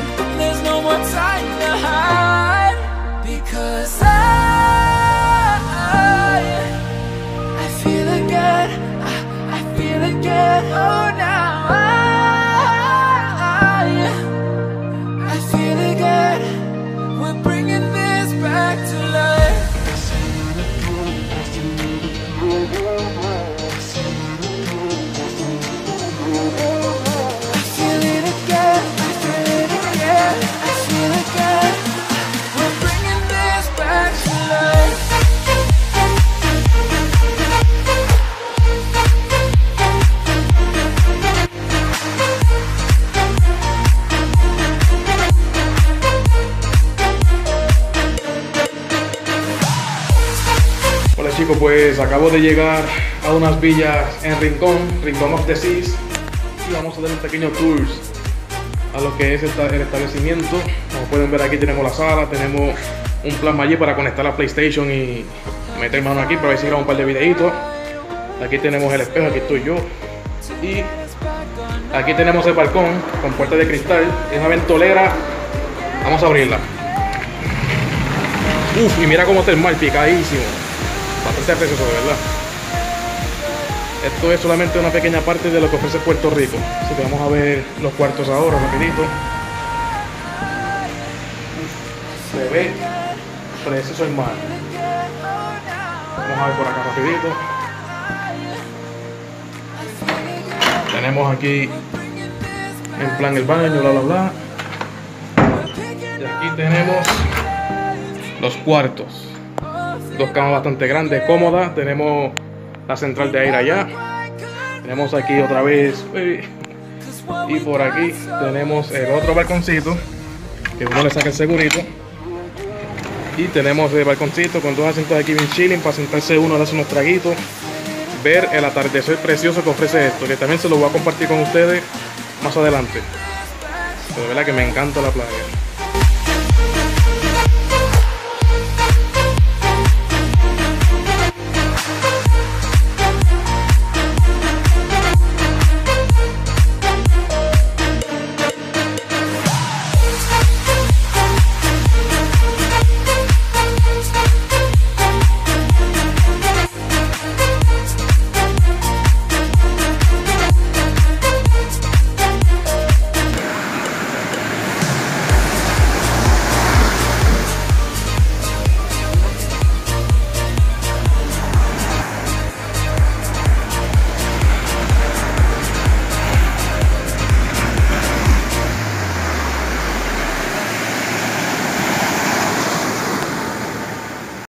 There's no more time chicos, pues acabo de llegar a unas villas en Rincón, Rincón of the Seas, y vamos a dar un pequeño tour a lo que es el, establecimiento. Como pueden ver aquí tenemos la sala, tenemos un plan allí para conectar la PlayStation y meter mano aquí para ver si grabamos un par de videitos. Aquí tenemos el espejo, aquí estoy yo. Y aquí tenemos el balcón con puerta de cristal. Es una ventolera. Vamos a abrirla. Uf, y mira cómo está el mar, picadísimo. Bastante precioso, de verdad. Esto es solamente una pequeña parte de lo que ofrece Puerto Rico. Así que vamos a ver los cuartos ahora, rapidito. Se ve precioso el mar. Vamos a ver por acá rapidito. Tenemos aquí en plan el baño, bla bla bla. Y aquí tenemos los cuartos. Dos camas bastante grandes, cómodas. Tenemos la central de aire allá. Tenemos aquí otra vez. Y por aquí tenemos el otro balconcito. Que uno le saca el segurito. Y tenemos el balconcito con dos asientos aquí bien chilling para sentarse uno, darse unos traguitos. Ver el atardecer precioso que ofrece esto. Que también se lo voy a compartir con ustedes más adelante. De verdad que me encanta la playa.